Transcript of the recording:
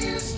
Yes.